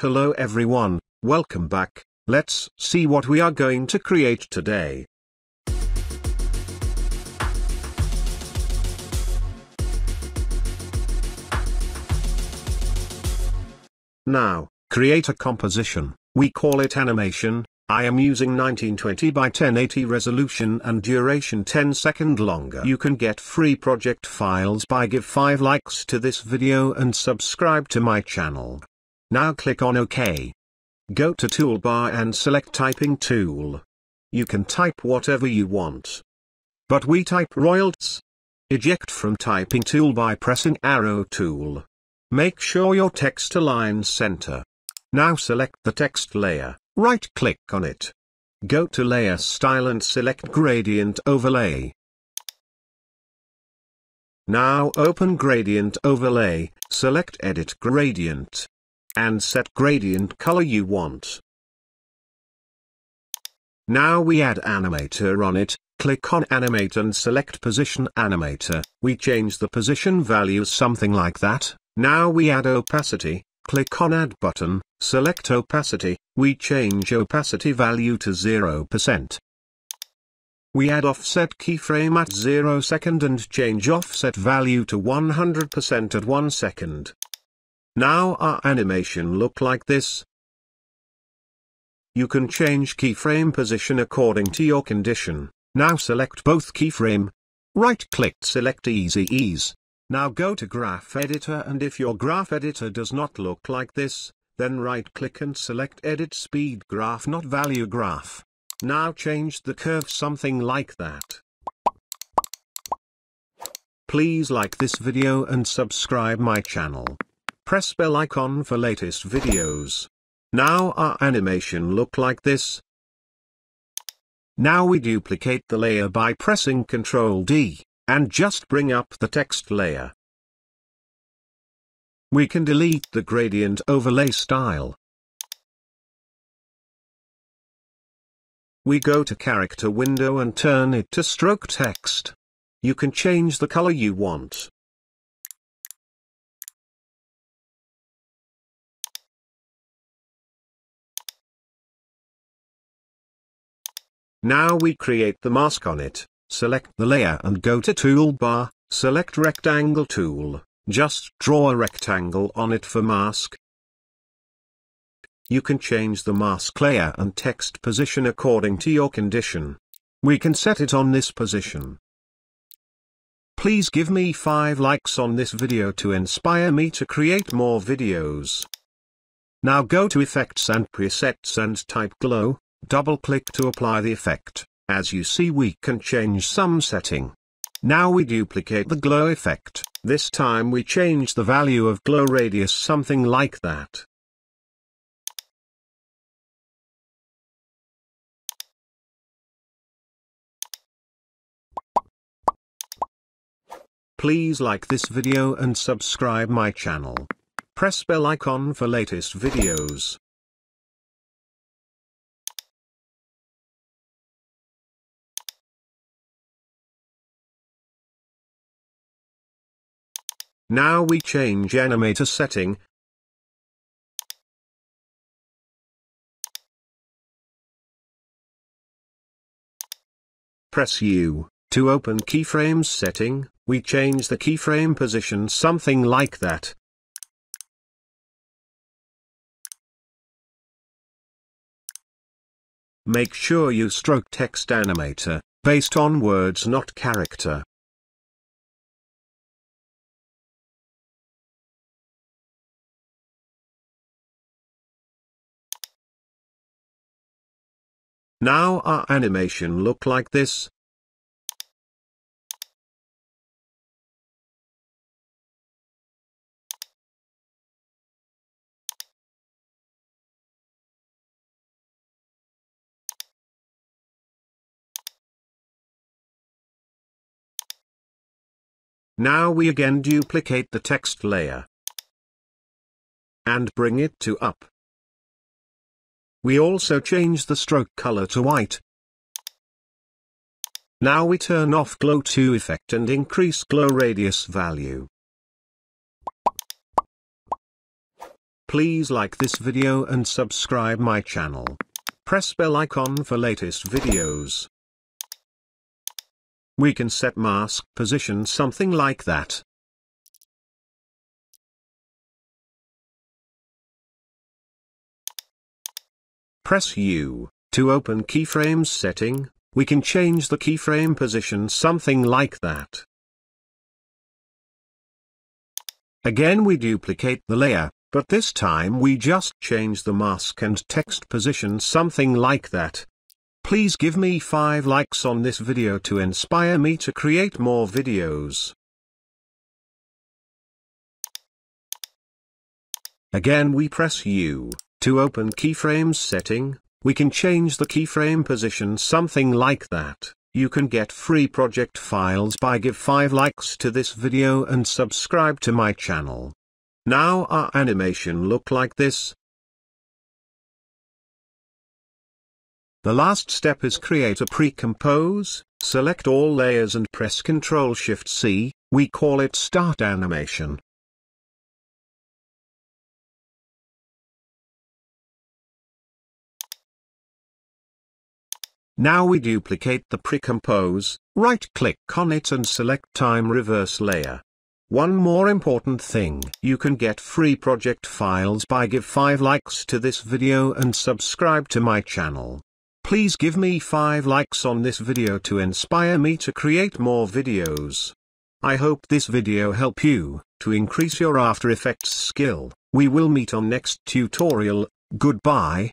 Hello everyone, welcome back, let's see what we are going to create today. Now, create a composition, we call it animation, I am using 1920 by 1080 resolution and duration 10 second longer. You can get free project files by give 5 likes to this video and subscribe to my channel. Now click on OK. Go to toolbar and select typing tool. You can type whatever you want. But we type Royalz. Eject from typing tool by pressing arrow tool. Make sure your text aligns center. Now select the text layer, right-click on it. Go to Layer Style and select Gradient Overlay. Now open Gradient Overlay, select Edit Gradient. And set gradient color you want. Now we add animator on it, click on animate and select position animator, we change the position value something like that, now we add opacity, click on add button, select opacity, we change opacity value to 0%. We add offset keyframe at 0 second and change offset value to 100% at 1 second. Now our animation look like this. You can change keyframe position according to your condition. Now select both keyframe. Right click select easy ease. Now go to graph editor and if your graph editor does not look like this, then right click and select edit speed graph not value graph. Now change the curve something like that. Please like this video and subscribe my channel. Press bell icon for latest videos. Now our animation look like this. Now we duplicate the layer by pressing Ctrl D and just bring up the text layer. We can delete the gradient overlay style. We go to character window and turn it to stroke text. You can change the color you want. Now we create the mask on it. Select the layer and go to toolbar, select rectangle tool, just draw a rectangle on it for mask. You can change the mask layer and text position according to your condition. We can set it on this position. Please give me 5 likes on this video to inspire me to create more videos. Now go to Effects and Presets and type Glow, double click to apply the effect. As you see we can change some setting. Now we duplicate the glow effect, this time we change the value of glow radius something like that. Please like this video and subscribe my channel. Press bell icon for latest videos. Now we change animator setting. Press U. To open keyframes setting, we change the keyframe position something like that. Make sure you stroke text animator, based on words not character. Now our animation look like this. Now we again duplicate the text layer and bring it to up. We also change the stroke color to white. Now we turn off glow 2 effect and increase glow radius value. Please like this video and subscribe my channel. Press bell icon for latest videos. We can set mask position something like that. Press U. To open keyframes setting, we can change the keyframe position something like that. Again we duplicate the layer, but this time we just change the mask and text position something like that. Please give me 5 likes on this video to inspire me to create more videos. Again we press U. To open keyframes setting, we can change the keyframe position something like that. You can get free project files by give 5 likes to this video and subscribe to my channel. Now our animation look like this. The last step is create a pre-compose, select all layers and press Ctrl Shift C, we call it start animation. Now we duplicate the pre-compose, right-click on it and select Time Reverse Layer. One more important thing, you can get free project files by give 5 likes to this video and subscribe to my channel. Please give me 5 likes on this video to inspire me to create more videos. I hope this video help you, to increase your After Effects skill. We will meet on next tutorial, goodbye.